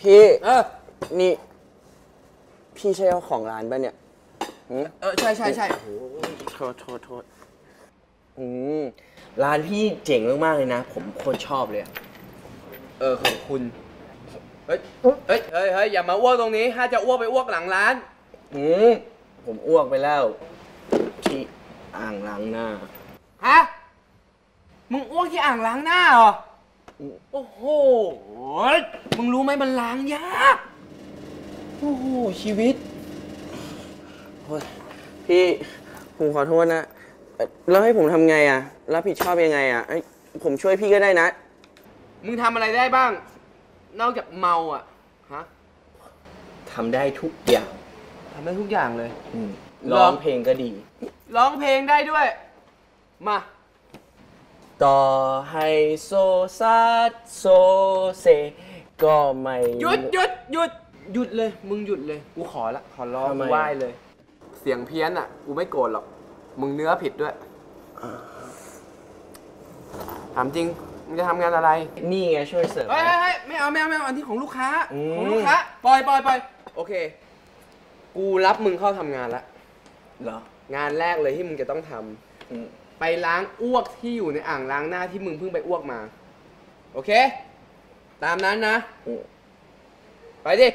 พี่เออนี่ พี่ใช่เจ้าของร้านปะเนี่ยหืมเออใช่ใช่ใช่โทษโทษโทษอืมร้านพี่เจ๋งมาก ๆ เลยนะ ผมโคตรชอบเลยอะเออของคุณ เฮ้ยเฮ้ยเฮ้ยเฮ้ยอย่ามาอ้วกตรงนี้ ถ้าจะอ้วกไปอ้วกหลังร้าน อืมผมอ้วกไปแล้ว ที่อ่างล้างหน้า ฮะ มึงอ้วกที่อ่างล้างหน้าเหรอ โอ้โห มึงรู้ไหมมันล้างยาก โอ้โห ชีวิตโอ้ยพี่ ผมขอโทษนะเอ่อแล้วให้ผมทำไงอะรับผิดชอบยังไงอะเอ้ยผมช่วยพี่ก็ได้นะ มึงทำอะไรได้บ้าง นอกจากเมาอะ ฮะทำได้ทุกอย่างทำได้ทุกอย่างเลยอืมเหรอร้องเพลงก็ดี ร้องเพลงได้ด้วย มา ต่อให้โซซัดโซเซ ก็ไม่ หยุดหยุดหยุดหยุดเลย มึงหยุดเลยกูขอละขอร้องทำไม กูไหว้เลย เสียงเพี้ยนอะกูไม่โกรธหรอก มึงเนื้อผิดด้วยถามจริงมึงจะทำงานอะไรนี่ไงช่วยเสริม เฮ้ยเฮ้ยเฮ้ยไม่เอาไม่เอาไม่เอาอันที่ของลูกค้าอืม ของลูกค้าปล่อยปล่อยปล่อยโอเค กูรับมึงเข้าทำงานละ เหรอ งานแรกเลยที่มึงจะต้องทำอืม ไปล้างอ้วกที่อยู่ในอ่างล้างหน้าที่มึงเพิ่งไปอ้วกมา โอเค ตามนั้นนะอืมไปดิ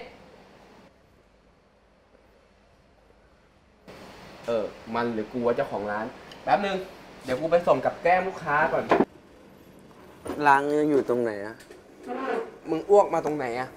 เออ มันหรือกูว่าเจ้าของร้าน แป๊บนึง เดี๋ยวกูไปส่งกับแก้มลูกค้าก่อน ล้างอยู่ตรงไหนอะมึงอ้วกมาตรงไหนอะ